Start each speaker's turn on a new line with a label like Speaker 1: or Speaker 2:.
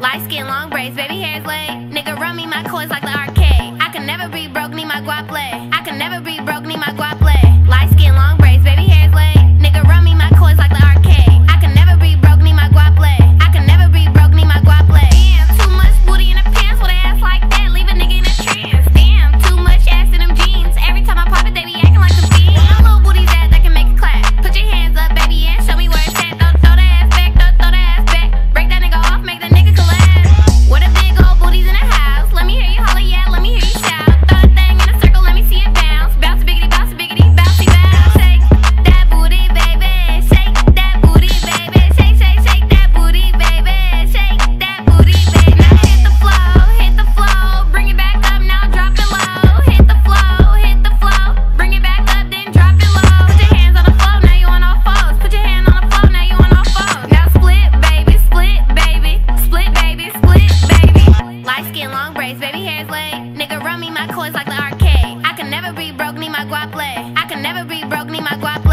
Speaker 1: Light skin, long braids, baby hairs laid. Nigga, run me my coins like the arcade. I can never be broke, need my guap I can never be broke, need my guap I coins like the arcade. I can never be broke, need my guaple. I can never be broke, need my guaple.